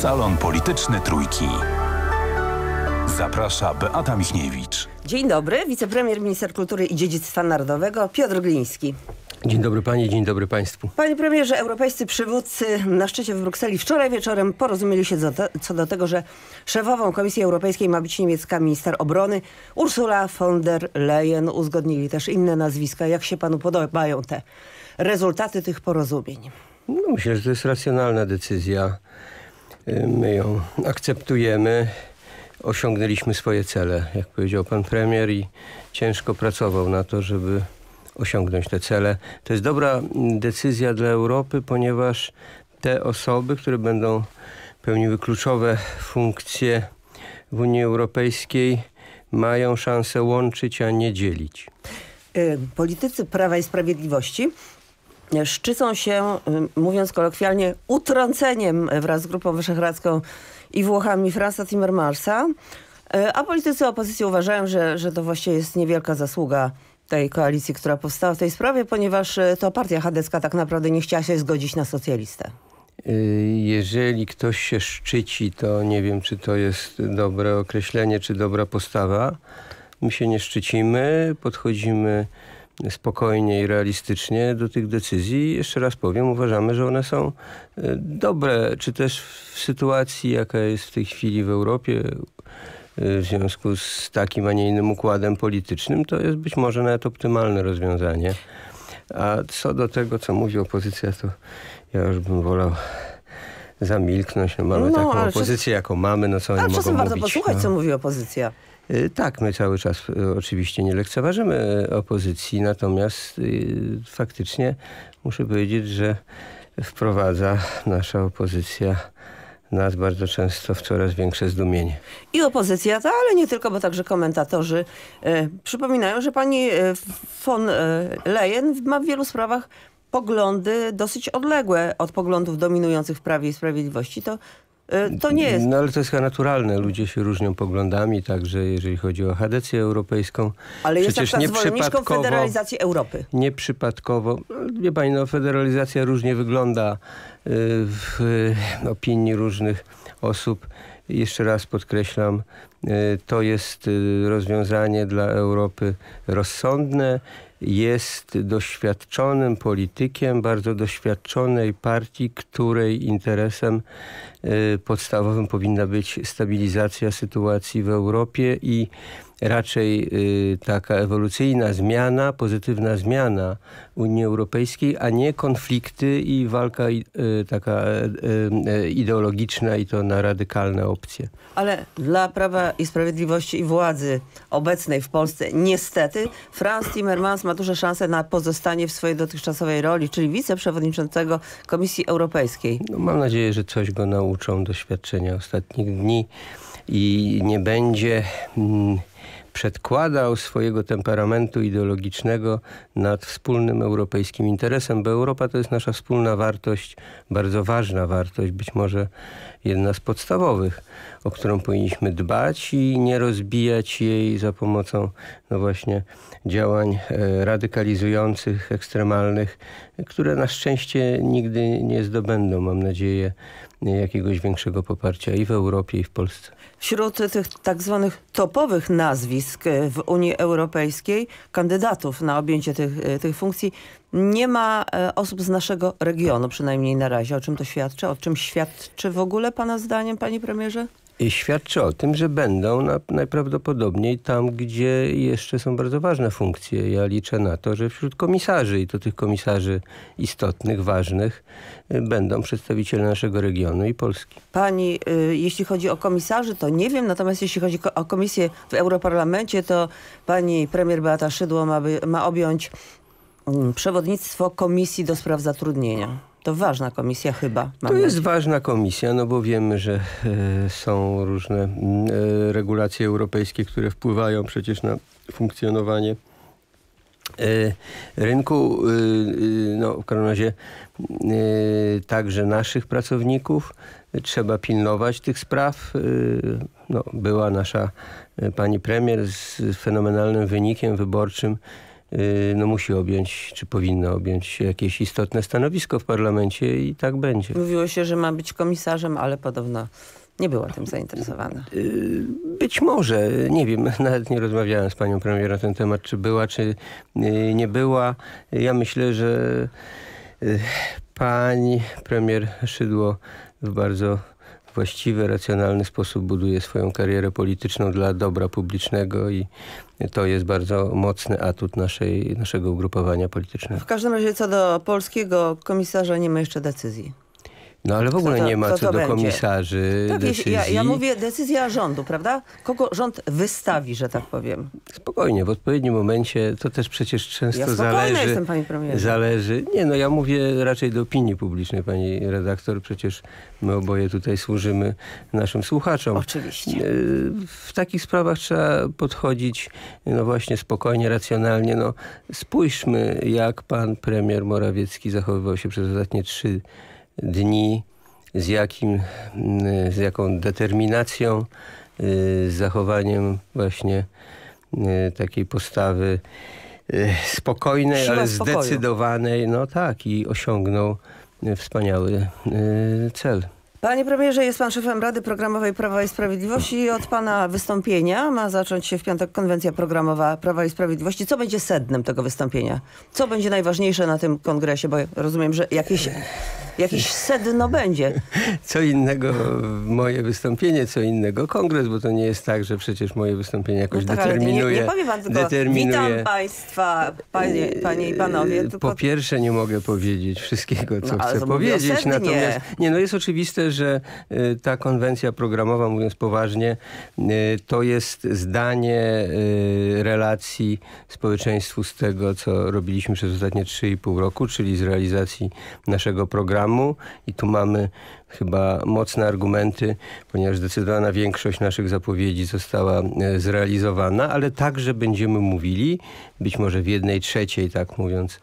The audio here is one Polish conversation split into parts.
Salon Polityczny Trójki. Zaprasza Beata Michniewicz. Dzień dobry, wicepremier, minister kultury i dziedzictwa narodowego Piotr Gliński. Dzień dobry Pani, dzień dobry Państwu. Panie premierze, europejscy przywódcy na szczycie w Brukseli wczoraj wieczorem porozumieli się co do, co do tego, że szefową Komisji Europejskiej ma być niemiecka minister obrony Ursula von der Leyen. Uzgodnili też inne nazwiska. Jak się Panu podobają te rezultaty tych porozumień? No, myślę, że to jest racjonalna decyzja. My ją akceptujemy. Osiągnęliśmy swoje cele, jak powiedział pan premier i ciężko pracował na to, żeby osiągnąć te cele. To jest dobra decyzja dla Europy, ponieważ te osoby, które będą pełniły kluczowe funkcje w Unii Europejskiej mają szansę łączyć, a nie dzielić. Politycy Prawa i Sprawiedliwości szczycą się, mówiąc kolokwialnie, utrąceniem wraz z Grupą Wyszehradzką i Włochami Fransa Timmermansa, a politycy opozycji uważają, że, że to właściwie jest niewielka zasługa tej koalicji, która powstała w tej sprawie, ponieważ to partia chadecka tak naprawdę nie chciała się zgodzić na socjalistę. Jeżeli ktoś się szczyci, to nie wiem, czy to jest dobre określenie, czy dobra postawa. My się nie szczycimy, podchodzimy spokojnie i realistycznie do tych decyzji. Jeszcze raz powiem, uważamy, że one są dobre, czy też w sytuacji, jaka jest w tej chwili w Europie, w związku z takim, a nie innym układem politycznym, to jest być może nawet optymalne rozwiązanie. A co do tego, co mówi opozycja, to ja już bym wolał zamilknąć. No mamy no, taką opozycję, czas... jaką mamy, no co oni mogą czasem warto mówić, posłuchać, no. co mówi opozycja. Tak, my cały czas oczywiście nie lekceważymy opozycji, natomiast faktycznie muszę powiedzieć, że wprowadza nasza opozycja nas bardzo często w coraz większe zdumienie. I opozycja, to, ale nie tylko, bo także komentatorzy e, przypominają, że pani von Leyen ma w wielu sprawach poglądy dosyć odległe od poglądów dominujących w Prawie i Sprawiedliwości. To to nie jest. No ale to jest chyba naturalne. Ludzie się różnią poglądami, także jeżeli chodzi o chadecję europejską. Ale jest Przecież tak zwolenniczką federalizacji Europy. Nieprzypadkowo. Wie pani, no federalizacja różnie wygląda w opinii różnych osób. Jeszcze raz podkreślam, to jest rozwiązanie dla Europy rozsądne jest doświadczonym politykiem, bardzo doświadczonej partii, której interesem y, podstawowym powinna być stabilizacja sytuacji w Europie i raczej y, taka ewolucyjna zmiana, pozytywna zmiana Unii Europejskiej, a nie konflikty i walka y, taka y, ideologiczna i to na radykalne opcje. Ale dla Prawa i Sprawiedliwości i władzy obecnej w Polsce niestety Franz Timmermans ma duże szanse na pozostanie w swojej dotychczasowej roli, czyli wiceprzewodniczącego Komisji Europejskiej. No, mam nadzieję, że coś go nauczą doświadczenia ostatnich dni i nie będzie... Mm, przedkładał swojego temperamentu ideologicznego nad wspólnym europejskim interesem, bo Europa to jest nasza wspólna wartość, bardzo ważna wartość, być może jedna z podstawowych, o którą powinniśmy dbać i nie rozbijać jej za pomocą no właśnie działań e, radykalizujących, ekstremalnych, które na szczęście nigdy nie zdobędą, mam nadzieję, jakiegoś większego poparcia i w Europie, i w Polsce. Wśród tych tak zwanych topowych nazwisk w Unii Europejskiej, kandydatów na objęcie tych, tych funkcji, nie ma osób z naszego regionu, przynajmniej na razie. O czym to świadczy? O czym świadczy w ogóle Pana zdaniem, Panie Premierze? I świadczy o tym, że będą na, najprawdopodobniej tam, gdzie jeszcze są bardzo ważne funkcje. Ja liczę na to, że wśród komisarzy i to tych komisarzy istotnych, ważnych będą przedstawiciele naszego regionu i Polski. Pani, y, jeśli chodzi o komisarzy, to nie wiem, natomiast jeśli chodzi o komisję w Europarlamencie, to pani premier Beata Szydło ma, by, ma objąć przewodnictwo Komisji do Spraw Zatrudnienia. To ważna komisja chyba. To jest ważna komisja, no bo wiemy, że e, są różne e, regulacje europejskie, które wpływają przecież na funkcjonowanie e, rynku, no w każdym razie także naszych pracowników. Trzeba pilnować tych spraw. No, była nasza pani premier z fenomenalnym wynikiem wyborczym no, musi objąć, czy powinna objąć jakieś istotne stanowisko w parlamencie i tak będzie. Mówiło się, że ma być komisarzem, ale podobno nie była tym zainteresowana. Y, Być może, nie wiem, nawet nie rozmawiałem z panią premier na ten temat, czy była, czy y, nie była. Ja myślę, że y, pani premier Szydło w bardzo właściwy, racjonalny sposób buduje swoją karierę polityczną dla dobra publicznego i to jest bardzo mocny atut naszej, naszego ugrupowania politycznego. W każdym razie co do polskiego komisarza nie ma jeszcze decyzji. No ale w ogóle to- nie ma co do będzie? komisarzy Tak, decyzji. ja, ja mówię decyzja rządu, prawda? Kogo rząd wystawi, że tak powiem. Spokojnie, w odpowiednim momencie to też przecież często Ja zależy. jestem, panie premierze. Zależy. Nie, no ja mówię raczej do opinii publicznej, pani redaktor. Przecież my oboje tutaj służymy naszym słuchaczom. Oczywiście. E, W takich sprawach trzeba podchodzić no właśnie spokojnie, racjonalnie. No, spójrzmy, jak pan premier Morawiecki zachowywał się przez ostatnie trzy dni, z, jakim, z jaką determinacją, z zachowaniem właśnie y, takiej postawy y, spokojnej, Siła ale spokoju. zdecydowanej. No tak, i osiągnął wspaniały y, cel. Panie premierze, jest pan szefem Rady Programowej Prawa i Sprawiedliwości i od pana wystąpienia ma zacząć się w piątek konwencja programowa Prawa i Sprawiedliwości. Co będzie sednem tego wystąpienia? Co będzie najważniejsze na tym kongresie? Bo rozumiem, że jakieś, jakieś sedno będzie. Co innego moje wystąpienie, co innego kongres, bo to nie jest tak, że przecież moje wystąpienie jakoś No tak, determinuje. nie, nie powie pan tylko determinuje. witam państwa, panie, panie i panowie. Yy, Tylko Po pierwsze nie mogę powiedzieć wszystkiego, co No, chcę powiedzieć. Natomiast nie, no jest oczywiste, że y, ta konwencja programowa, mówiąc poważnie, y, to jest zdanie y, relacji społeczeństwu z tego, co robiliśmy przez ostatnie 3,5 roku, czyli z realizacji naszego programu. I tu mamy chyba mocne argumenty, ponieważ zdecydowana większość naszych zapowiedzi została zrealizowana, ale także będziemy mówili, być może w jednej trzeciej, tak mówiąc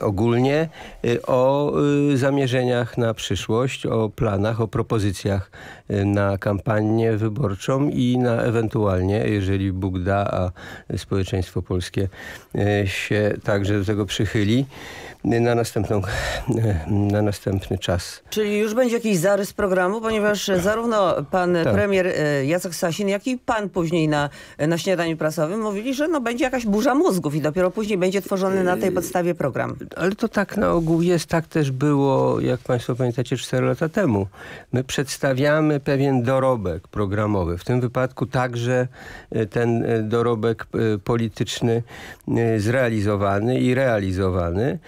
ogólnie, e, o e, zamierzeniach na przyszłość, o planach, o propozycjach na kampanię wyborczą i na ewentualnie, jeżeli Bóg da, a społeczeństwo polskie się także do tego przychyli, na, następną, e, na następny czas. Czyli już będzie jakiś zarys programu, ponieważ zarówno pan Tak. premier e, Jacek Sasin, jak i pan później na, na śniadaniu prasowym mówili, że no będzie jakaś burza mózgów i dopiero później będzie tworzony na tej podstawie program. Ale to tak na ogół jest, tak też było, jak Państwo pamiętacie, 4 lata temu. My przedstawiamy pewien dorobek programowy. W tym wypadku także e, ten e, dorobek e, polityczny e, zrealizowany i realizowany.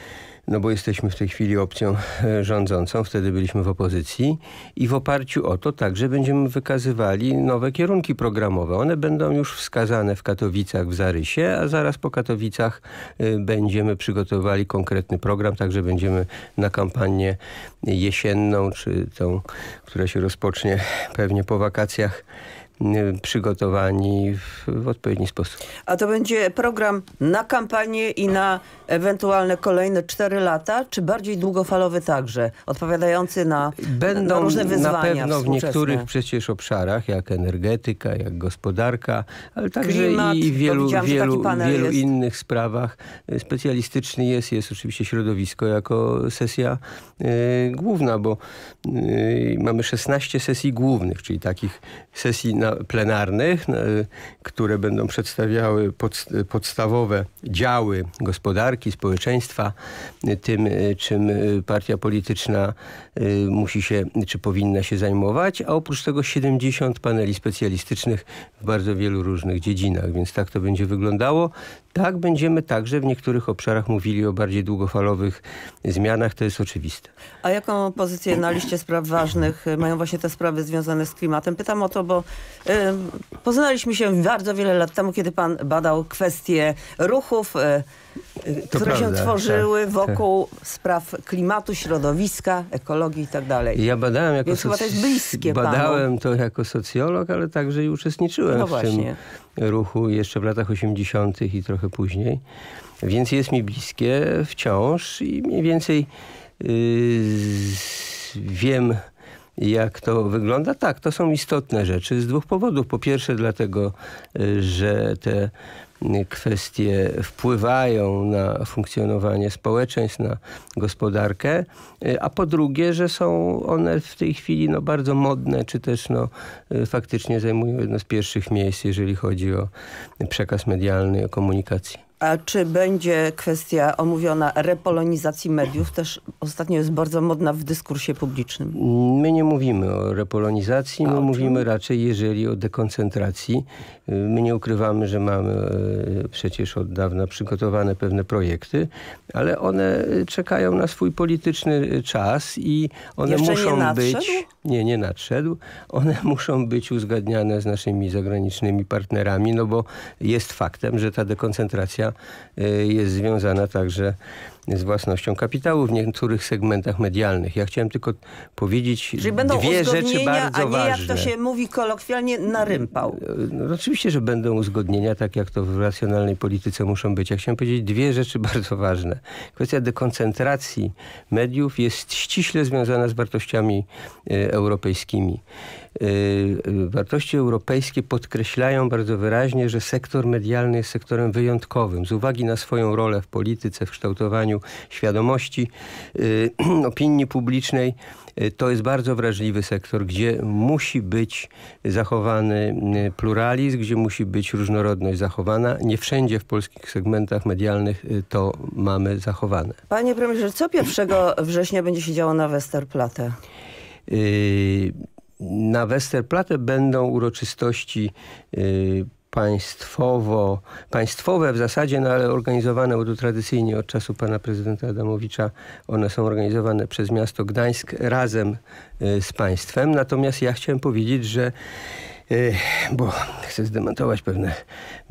No bo jesteśmy w tej chwili opcją e, rządzącą, wtedy byliśmy w opozycji i w oparciu o to także będziemy wykazywali nowe kierunki programowe. One będą już wskazane w Katowicach w Zarysie, a zaraz po Katowicach e, będziemy przygotowali konkretny program, także będziemy na kampanię jesienną, czy tą, która się rozpocznie pewnie po wakacjach, przygotowani w, w odpowiedni sposób. A to będzie program na kampanię i na ewentualne kolejne 4 lata, czy bardziej długofalowy także, odpowiadający na, na Będą różne wyzwania na pewno w niektórych przecież obszarach, jak energetyka, jak gospodarka, ale także Klimat, i bo wielu, wielu, wielu jest. innych sprawach. Specjalistyczny jest, jest oczywiście środowisko jako sesja e, główna, bo e, mamy 16 sesji głównych, czyli takich sesji na, plenarnych, na, które będą przedstawiały podst podstawowe działy gospodarki, społeczeństwa, y, tym, y, czym partia polityczna musi się, czy powinna się zajmować, a oprócz tego 70 paneli specjalistycznych w bardzo wielu różnych dziedzinach, więc tak to będzie wyglądało. Tak będziemy także w niektórych obszarach mówili o bardziej długofalowych zmianach, to jest oczywiste. A jaką pozycję na liście spraw ważnych mają właśnie te sprawy związane z klimatem? Pytam o to, bo poznaliśmy się bardzo wiele lat temu, kiedy pan badał kwestie ruchów, y, y, To które się prawda, tworzyły tak, wokół spraw klimatu, środowiska, ekologii i tak dalej. Ja badałem jako Więc chyba to jest bliskie panu. Badałem to jako socjolog, ale także i uczestniczyłem No w tym właśnie. ruchu jeszcze w latach 80. i trochę później. Więc jest mi bliskie wciąż i mniej więcej yy, wiem, jak to wygląda. Tak, to są istotne rzeczy z dwóch powodów. Po pierwsze dlatego, y, że te y, kwestie wpływają na funkcjonowanie społeczeństw, na gospodarkę, y, a po drugie, że są one w tej chwili no, bardzo modne, czy też no, faktycznie zajmują jedno z pierwszych miejsc, jeżeli chodzi o przekaz medialny, o komunikację. A czy będzie kwestia omówiona repolonizacji mediów? Też ostatnio jest bardzo modna w dyskursie publicznym. My nie mówimy o repolonizacji, my o mówimy raczej jeżeli o dekoncentracji. My nie ukrywamy, że mamy e, przecież od dawna przygotowane pewne projekty, ale one czekają na swój polityczny y, czas i one Jeszcze muszą być... Nie, nie nadszedł. One muszą być uzgadniane z naszymi zagranicznymi partnerami, no bo jest faktem, że ta dekoncentracja y, jest związana także z własnością kapitału w niektórych segmentach medialnych. Ja chciałem tylko powiedzieć Czyli będą dwie rzeczy uzgodnienia, bardzo a nie jak ważne. to się mówi kolokwialnie na rympał. No, oczywiście, że będą uzgodnienia, tak jak to w racjonalnej polityce muszą być. Ja chciałem powiedzieć dwie rzeczy bardzo ważne. Kwestia dekoncentracji mediów jest ściśle związana z wartościami e, europejskimi. E, e, Wartości europejskie podkreślają bardzo wyraźnie, że sektor medialny jest sektorem wyjątkowym. Z uwagi na swoją rolę w polityce, w kształtowaniu świadomości, e, opinii publicznej, to jest bardzo wrażliwy sektor, gdzie musi być zachowany pluralizm, gdzie musi być różnorodność zachowana. Nie wszędzie w polskich segmentach medialnych to mamy zachowane. Panie premierze, co 1 września będzie się działo na Westerplatte? Yy, Na Westerplatte będą uroczystości yy, państwowo, państwowe w zasadzie, no ale organizowane, bo to tradycyjnie od czasu pana prezydenta Adamowicza one są organizowane przez miasto Gdańsk razem yy, z państwem. Natomiast ja chciałem powiedzieć, że bo chcę zdementować pewne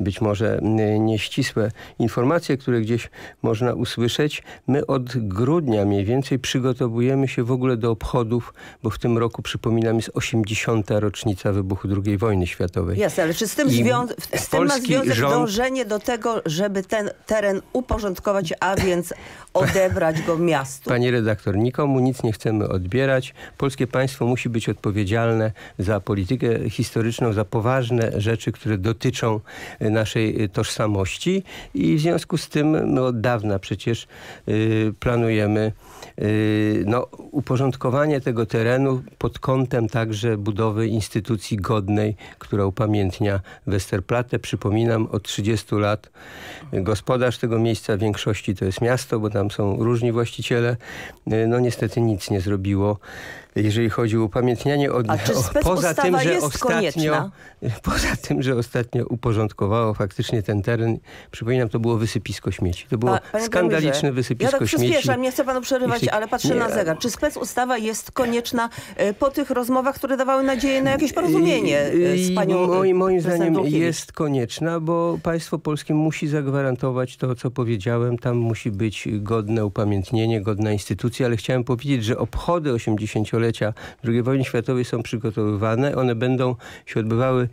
być może yy, nieścisłe informacje, które gdzieś można usłyszeć. My od grudnia mniej więcej przygotowujemy się w ogóle do obchodów, bo w tym roku, przypominam, jest 80. rocznica wybuchu II wojny światowej. Jasne, ale czy z tym, zwią- z tym ma związek rząd- dążenie do tego, żeby ten teren uporządkować, a więc odebrać go miastu? Pani redaktor, nikomu nic nie chcemy odbierać. Polskie państwo musi być odpowiedzialne za politykę historyczną, za poważne rzeczy, które dotyczą e, naszej e, tożsamości. I w związku z tym my od dawna przecież y, planujemy y, no, uporządkowanie tego terenu pod kątem także budowy instytucji godnej, która upamiętnia Westerplatte. Przypominam, od 30 lat gospodarz tego miejsca w większości to jest miasto, bo tam są różni właściciele. Y, No niestety nic nie zrobiło, jeżeli chodzi o upamiętnianie. Od, o, poza tym, że ostatnio, konieczna? poza tym, że ostatnio uporządkowało faktycznie ten teren, przypominam, to było wysypisko śmieci. To było Pa- skandaliczne wysypisko Ja tak śmieci. przyspieszam, nie chcę panu przerywać, Jeśli- ale patrzę nie, na zegar. Czy specustawa jest konieczna e, po tych rozmowach, które dawały nadzieję na jakieś porozumienie e, z panią i Moim, moim e, zdaniem jest konieczna, bo państwo polskie musi zagwarantować to, co powiedziałem. Tam musi być godne upamiętnienie, godna instytucja, ale chciałem powiedzieć, że obchody 80-lecia II wojny światowej są przygotowywane. One będą się odbywały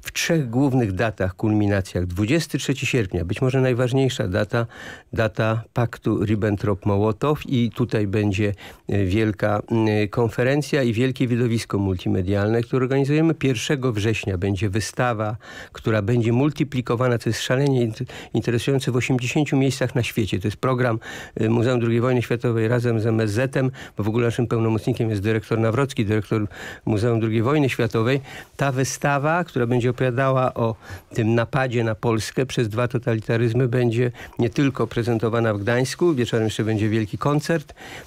w trzech głównych datach, kulminacjach. 23 sierpnia, być może najważniejsza data, data paktu Ribbentrop-Mołotow i tutaj będzie e, wielka e, konferencja i wielkie widowisko multimedialne, które organizujemy 1 września. Będzie wystawa, która będzie multiplikowana, co jest szalenie int- interesujące w 80 miejscach na świecie. To jest program e, Muzeum II wojny światowej razem z MSZ-em, bo w ogóle naszym pełnomocnikiem jest dyrektor Nawrocki, dyrektor Muzeum II wojny światowej. Ta wystawa, która będzie opowiadała o tym napadzie na Polskę przez dwa totalitaryzmy, będzie nie tylko prezentowana w Gdańsku, wieczorem jeszcze będzie wielki koncert,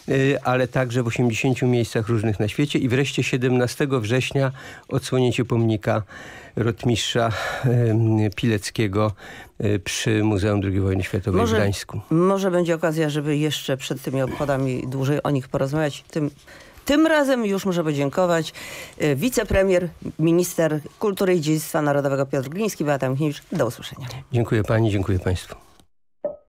y, ale także w 80 miejscach różnych na świecie i wreszcie 17 września odsłonięcie pomnika rotmistrza Pileckiego y, przy Muzeum II wojny światowej w Może- Gdańsku. Może będzie okazja, żeby jeszcze przed tymi obchodami dłużej o nich porozmawiać. Tym, tym razem już muszę podziękować. E, Wicepremier, minister kultury i dziedzictwa narodowego Piotr Gliński, Beata Michniewicz. Do usłyszenia. Dziękuję pani, dziękuję państwu.